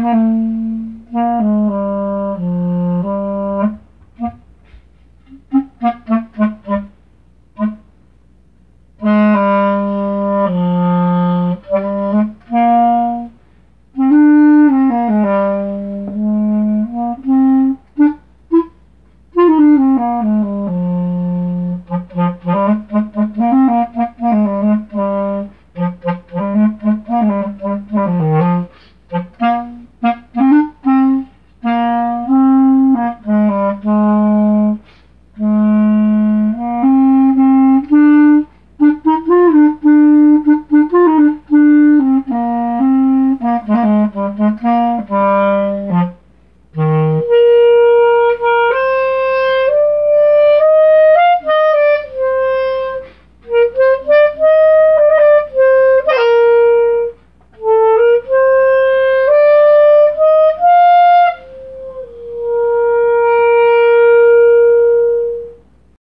Mm-hmm.